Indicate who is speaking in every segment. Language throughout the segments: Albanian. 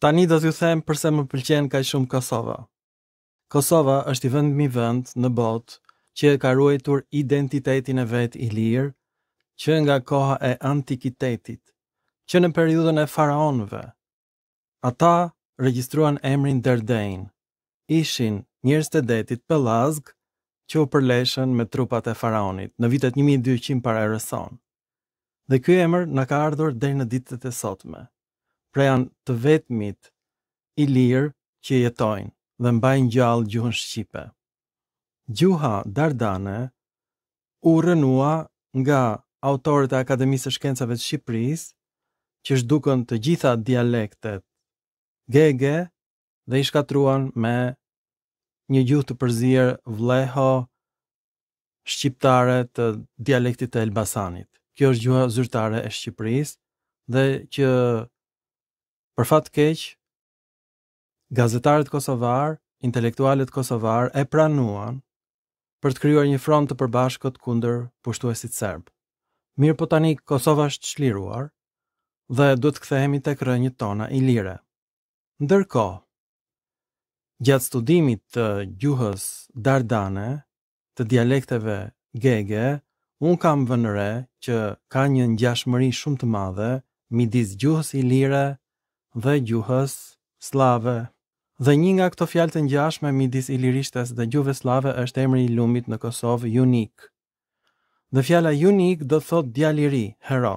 Speaker 1: Tani do t'ju them përse më pëlqen kaq shumë Kosova. Kosova është i vetmi vend në botë që e ka ruajtur identitetin e vet ilir që nga koha e antikitetit, që në periudhën e faraonëve. Ata regjistruan emrin Derdein. Ishin njerëz të detit pellazgë që u përleshën me trupat e faraonit në vitet 1200 para erës sonë. Dhe ky emër na ka ardhur deri në ditët e sotme. Pra janë të vetmit ilirë që jetojnë dhe mbajnë gjallë gjuhën shqipe. Gjuha dardane u rrënua nga autorët e Akademisë së Shkencave të Shqipërisë, që zhdukën të gjitha dialektet gege dhe i shkatërruan me një gjuhë të përzier vlleho shqiptare të dialektit të Elbasanit. Kjo është gjuha zyrtare e Shqipërisë dhe që për fat keq gazetarët kosovarë, intelektualët kosovarë e pranuan për të krijuar një front të përbashkët kundër pushtuesit serb. Mirëpo tani Kosova është çliruar dhe duhet të kthehemi tek rrënjët tona ilire. Ndërkohë, Gjatë studimit të gjuhës dardane, të dialekteve gege, unë kam vënë re që ka një ngjashmëri shumë të madhe midis gjuhës ilire dhe gjuhës sllave. Dhe një nga këto fjalë të ngjashme midis ilirishtes dhe gjuhëve sllave është emri i lumit në Kosovë Junik. Dhe fjala Junik do të thotë djalë i ri, hero.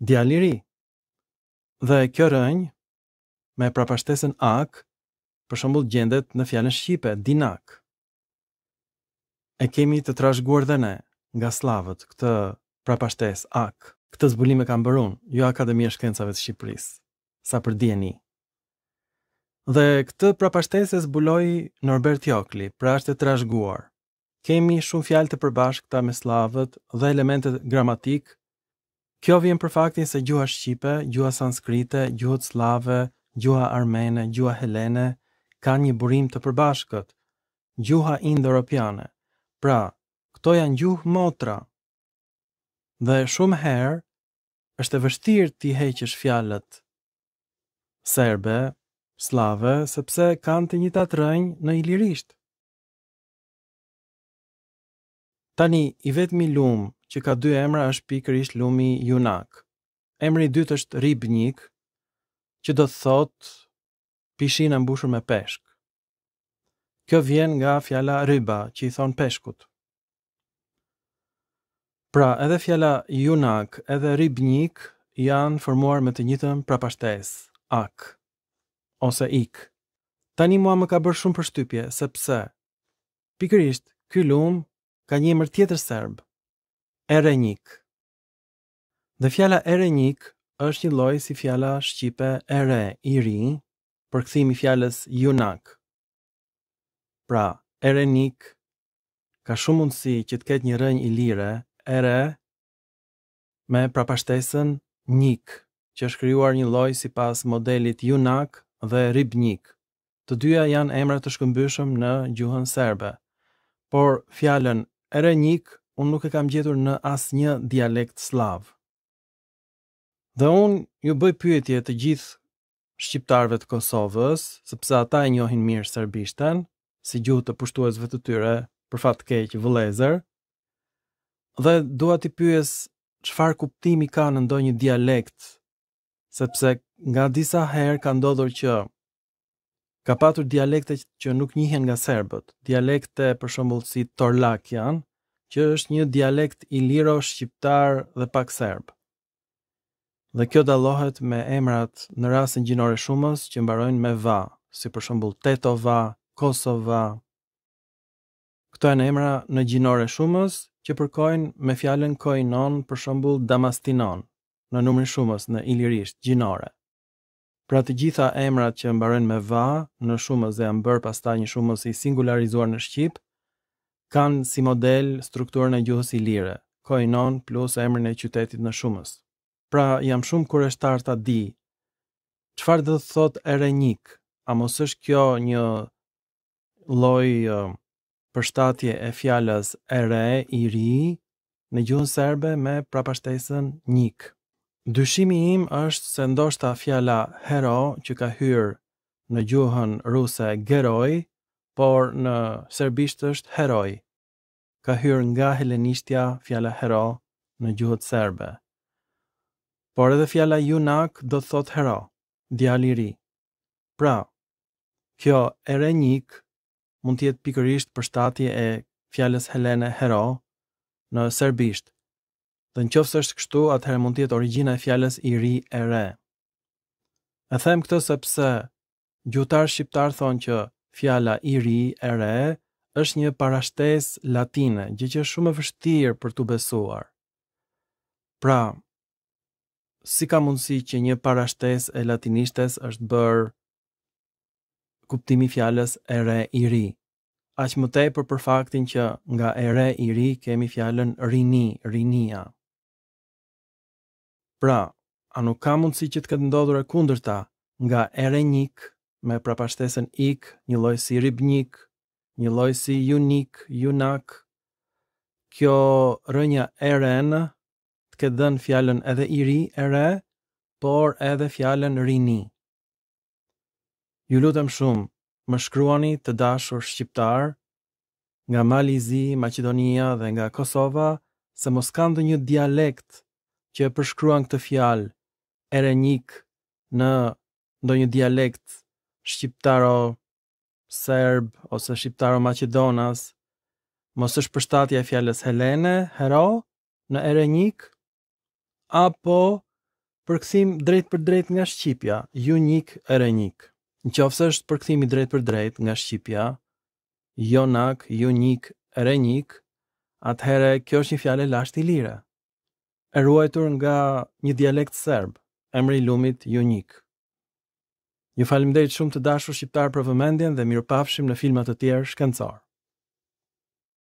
Speaker 1: Djalë i ri. Dhe kjo rrënjë me prapashtesën ak për shembull gjendet në fjalën shqipe, dinak. E kemi të trashëguar dhe ne, nga sllavët, këtë prapashtesë ak. Këtë zbulim e kam bërë unë, jo Akademia e Shkencave të Shqipërisë, sa për dijeni. Dhe këtë prapashtesë e zbuloi Norbert Jokli, pra është e trashëguar. Kemi shumë fjalë të përbashkëta me sllavët dhe elementet gramatik. Kjo vjen për faktin se gjuha shqipe, gjuha sanskrite, gjuhët sllave, gjuha armene, gjuha helene kanë një burim të përbashkët, gjuha indoeuropiane. Pra, këto janë gjuhë motra. Dhe shumë herë është e vështirë t'i heqësh fjalët serbe, sllave, sepse kanë të njëjtat rrënjë në ilirisht. Tani, i vetmi lum që ka dy emra është pikërisht lumi Junak. Emri i dytë është Ribnik, që do të thotë pishinë e mbushur me peshk. Kjo vjen nga fjala ryba, që i thonë peshkut. Pra, edhe fjala Junak, edhe Ribnik janë formuar me të njëjtën prapashtesë, ak ose ik. Tani mua më ka bërë shumë përshtypje, sepse pikërisht ky lum ka një emër tjetër serb, Erenjik. Dhe fjala Erenjik është një lloj si fjala shqipe e re, i ri, përkthim i fjalës junak. Pra, Erenik ka shumë mundësi që të ketë një rrënjë ilire, e re, me prapashtesën njik, që është krijuar njëlloj sipas modelit Junak dhe Ribnjik. Të dyja janë emra të shkëmbyshëm në gjuhën serbe. Por fjalën Erenjik unë nuk e kam gjetur në asnjë dialekt sllav. Dhe unë ju bëj pyetje të gjithë shqiptarëve të Kosovës, sepse ata e njohin mirë serbishten, si gjuhë të pushtuesve të tyre, për fat keq, vëllezër. Dhe dua t'i pyes çfarë kuptimi ka në ndonjë dialekt, sepse nga disa herë ka ndodhur që ka patur dialekte që nuk njihen nga serbët, dialekte për shembull si Torlakian, që është një dialekt iliro shqiptar dhe pak serb. Dhe kjo dallohet me emrat në rasën gjinore shumës që mbarojnë me va, si për shembull Tetova, Kosova. Këto janë emra në gjinore shumës që përkojnë me fjalën koinon, për shembull Damastinon, në numrin shumës në ilirisht, gjinore. Pra të gjitha emrat që mbarojnë me va në shumës dhe janë bërë pastaj një shumës i singularizuar në shqip, kanë si model strukturën e gjuhës ilire, koinon plus emrin e qytetit në shumës. Pra jam shumë kureshtar ta di, çfarë do të thotë erenjik, a mos është kjo një lloj përshtatje e fjalës e re, i ri, në gjuhën serbe me prapashtesën njik. Dyshimi im është se ndoshta fjala hero që ka hyrë në gjuhën ruse geroi, por në serbisht është heroi. Ka hyrë nga helenishtja fjala hero në gjuhët serbe. Por edhe fjala junak do të thotë hero, djalë i ri. Pra, kjo erenik mund të jetë pikërisht përshtatje e fjalës helene hero në serbisht, dhe në qoftë se është kështu atëherë mund të jetë origjina e fjalës i ri e re. E them këtë sepse gjuhëtarë shqiptarë thonë që fjala i ri e re është një parashtesë latine, gjë që është shumë e vështirë për t'u besuar. Pra, si ka mundësi që një parashtesë e latinishtes është bërë kuptimi i fjalës e re i ri. Aq më tepër për faktin që nga e re i ri kemi fjalën rini, rinia. Pra, a nuk ka mundësi që të ketë ndodhur e kundërta nga erenik me prapashtesën ik, një lloj si ribnik, një lloj si junik, junak. Kjo rrënja eren Të ketë dhënë fjalën edhe i ri e re, por edhe fjalën rini. Ju lutem shumë, më shkruani të dashur shqiptarë nga Mali i Zi, Maqedonia dhe nga Kosova se mos ka ndonjë dialekt që e përshkruan këtë fjalë erenik në ndonjë dialekt shqiptaro serb ose shqiptaro maqedonas, mos është përshtatja e fjalës helene, hero, në Erenik apo përkthim drejtpërdrejt nga shqipja, Junik Erenik. Në qoftë se është përkthim i drejtpërdrejtë nga shqipja, Junak, Junik, Erenik, atëherë kjo është një fjalë e lashtë ilire. E ruajtur nga një dialekt serb, emri i lumit Junik. Ju faleminderit shumë të dashur shqiptarë për vëmendjen dhe mirupafshim në filma të tjerë shkencorë.